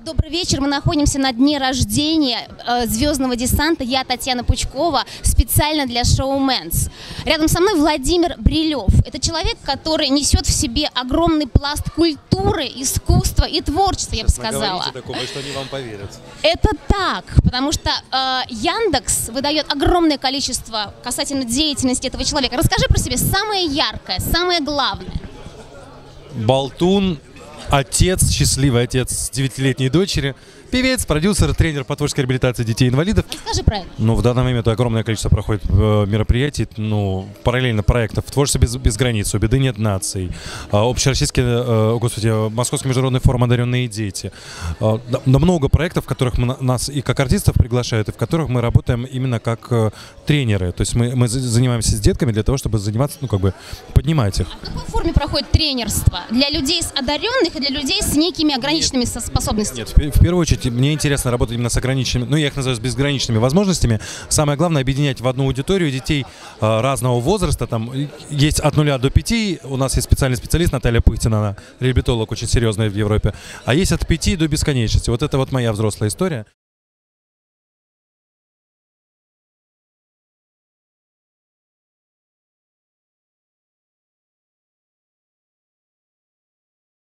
Добрый вечер. Мы находимся на дне рождения э, звездного десанта. Я Татьяна Пучкова, специально для Showwomens. Рядом со мной Владимир Брилев. Это человек, который несет в себе огромный пласт культуры, искусства и творчества, я бы сказала. Такого, что они вам поверят. Это так, потому что э, Яндекс выдает огромное количество касательно деятельности этого человека. Расскажи про себя самое яркое, самое главное. Болтун, отец, счастливый отец девятилетней дочери, певец, продюсер, тренер по творческой реабилитации детей-инвалидов. Расскажи про это. Ну, в данный момент огромное количество проходит э, мероприятий, ну, параллельно проектов. Творчество без, без границ, у беды нет наций. Э, общероссийский, э, господи, Московский международный форум «Одаренные дети». Много проектов, в которых мы, на- нас и как артистов приглашают, и в которых мы работаем именно как тренеры. То есть мы, мы за- занимаемся с детками для того, чтобы заниматься, ну, как бы, поднимать их. В какой форме проходит тренерство? Для людей с одаренных и для людей с некими ограниченными со- способностями? Нет, в, пе- в первую очередь мне интересно работать именно с ограниченными, ну я их называю с безграничными возможностями. Самое главное объединять в одну аудиторию детей э, разного возраста. Там есть от нуля до пяти. У нас есть специальный специалист Наталья Пыхтина, она реабилитолог очень серьезная в Европе. А есть от пяти до бесконечности. Вот это вот моя взрослая история.